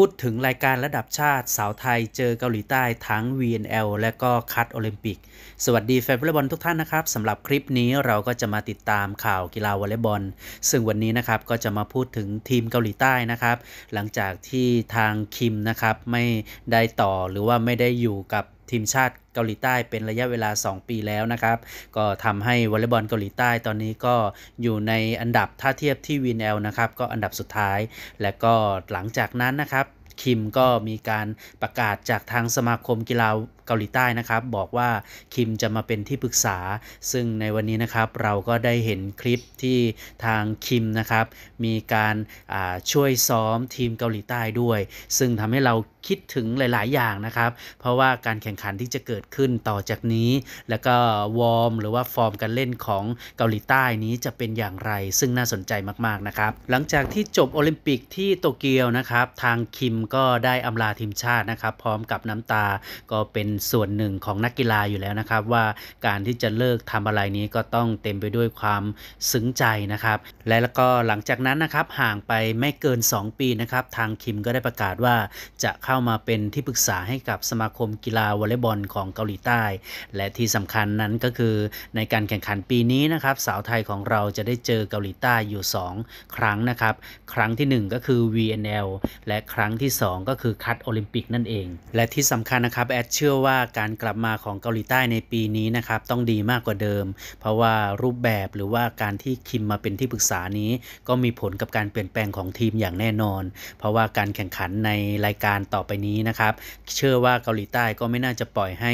พูดถึงรายการระดับชาติสาวไทยเจอเกาหลีใต้ทั้ง VNL และก็คัดโอลิมปิก สวัสดีแฟนวอลเลย์บอลทุกท่านนะครับสำหรับคลิปนี้เราก็จะมาติดตามข่าวกีฬาวอลเลย์บอล ซึ่งวันนี้นะครับก็จะมาพูดถึงทีมเกาหลีใต้นะครับ หลังจากที่ทางคิมนะครับไม่ได้ต่อหรือว่าไม่ได้อยู่กับทีมชาติเกาหลีใต้เป็นระยะเวลา 2 ปีแล้วนะครับ ก็ทำให้วอลเลย์บอลเกาหลีใต้ตอนนี้ก็อยู่ในอันดับถ้าเทียบที่ VNL นะครับ ก็อันดับสุดท้าย และก็หลังจากนั้นนะครับ คิมก็มีการประกาศจากทางสมาคมกีฬาเกาหลีใต้นะครับ บอกว่าคิมจะมาเป็นที่ปรึกษา ซึ่งในวันนี้นะครับเราก็ได้เห็นคลิปที่ทางคิมนะครับมีการช่วยซ้อมทีมเกาหลีใต้ด้วย ซึ่งทำให้เราคิดถึงหลาย ๆ อย่างนะครับ เพราะว่าการแข่งขันที่จะเกิดขึ้นต่อจากนี้ แล้วก็วอร์มหรือว่าฟอร์มการเล่นของเกาหลีใต้นี้จะเป็นอย่างไร ซึ่งน่าสนใจมาก ๆ นะครับ หลังจากที่จบโอลิมปิกที่โตเกียวนะครับ ทางคิมก็ได้อำลาทีมชาตินะครับ พร้อมกับน้ำตาก็เป็นส่วนหนึ่งของนักกีฬาอยู่แล้วนะครับ ว่าการที่จะเลิกทำอะไรนี้ก็ต้องเต็มไปด้วยความซึ้งใจนะครับ และแล้วก็หลังจากนั้นนะครับห่างไปไม่เกิน 2 ปีนะครับทางคิมก็ได้ประกาศว่าจะเข้ามาเป็นที่ปรึกษาให้กับสมาคมกีฬาวอลเลย์บอลของเกาหลีใต้ และที่สำคัญนั้นก็คือในการแข่งขันปีนี้นะครับสาวไทยของเราจะได้เจอเกาหลีใต้อยู่ 2 ครั้งนะครับ ครั้งที่ 1 ก็คือ VNL และครั้งที่ 2 ก็คือคัดโอลิมปิกนั่นเอง และที่สำคัญนะครับแอดเชื่อว่าการกลับมาของเกาหลีใต้ในปีนี้นะครับต้องดีมากกว่าเดิม เพราะว่ารูปแบบหรือว่าการที่คิมมาเป็นที่ปรึกษานี้ ก็มีผลกับการเปลี่ยนแปลงของทีมอย่างแน่นอน เพราะว่าการแข่งขันในรายการต่อไปนี้นะครับเชื่อว่าเกาหลีใต้ก็ไม่น่าจะปล่อยให้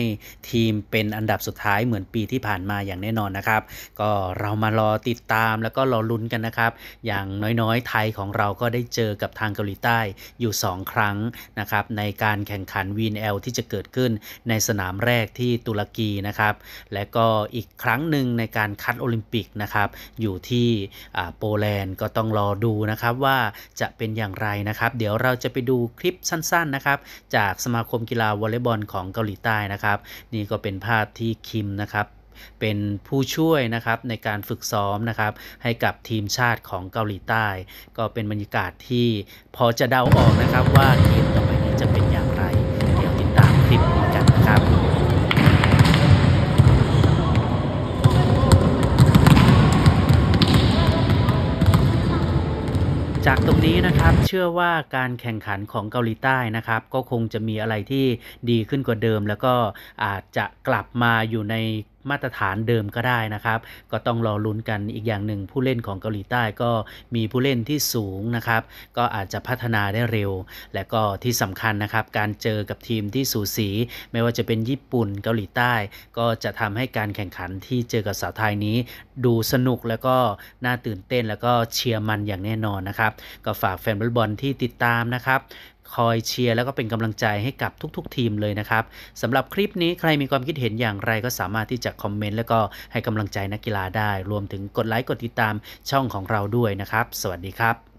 ทีมเป็นอันดับสุดท้ายเหมือนปีที่ผ่านมาอย่างแน่นอนนะครับ ก็เรามารอติดตามแล้วก็รอลุ้นกันนะครับ อย่างน้อยๆ ไทยของเราก็ได้เจอกับทางเกาหลีใต้อยู่ 2 ครั้งนะครับในการแข่งขัน VNL ที่จะเกิดขึ้นในสนามแรกที่ตุรกีนะครับ และก็อีกครั้งหนึ่งในการคัดโอลิมปิกนะครับ อยู่ที่โปแลนด์ก็ต้องรอดูนะครับว่าจะเป็นอย่างไรนะครับ เดี๋ยวเราจะไปดูคลิปสั้นๆนะครับ จากสมาคมกีฬาวอลเลย์บอลของเกาหลีใต้นะครับ นี่ก็เป็นภาพที่คิมนะครับเป็นผู้ช่วยนะครับในการฝึกซ้อมนะครับให้กับทีมชาติของเกาหลีใต้ ก็เป็นบรรยากาศที่พอจะเดาออกนะครับว่าเกมต่อไปนี้จะเป็นอย่างไร เดี๋ยวติดตามคลิป จากตรงนี้นะครับเชื่อว่าการแข่งขันของเกาหลีใต้นะครับ ก็คงจะมีอะไรที่ดีขึ้นกว่าเดิม แล้วก็อาจจะกลับมาอยู่ในมาตรฐานเดิมก็ได้นะครับ ก็ต้องรอลุ้นกันอีกอย่างหนึ่งผู้เล่นของเกาหลีใต้ก็มีผู้เล่นที่สูงนะครับ ก็อาจจะพัฒนาได้เร็ว และก็ที่สำคัญนะครับ การเจอกับทีมที่สูสี ไม่ว่าจะเป็นญี่ปุ่นเกาหลีใต้ ก็จะทำให้การแข่งขันที่เจอกับสาวไทยนี้ ดูสนุกแล้วก็น่าตื่นเต้นแล้วก็เชียร์มันอย่างแน่นอนนะครับ ก็ฝากแฟนบอลที่ติดตามนะครับ คอยเชียร์แล้วก็เป็นกำลังใจให้กับทุก ๆ ทีมเลยนะครับสำหรับคลิปนี้ใครมีความคิดเห็นอย่างไรก็สามารถที่จะคอมเมนต์แล้วก็ให้กำลังใจนักกีฬาได้ รวมถึงกดไลค์กดติดตามช่องของเราด้วยนะครับ สวัสดีครับ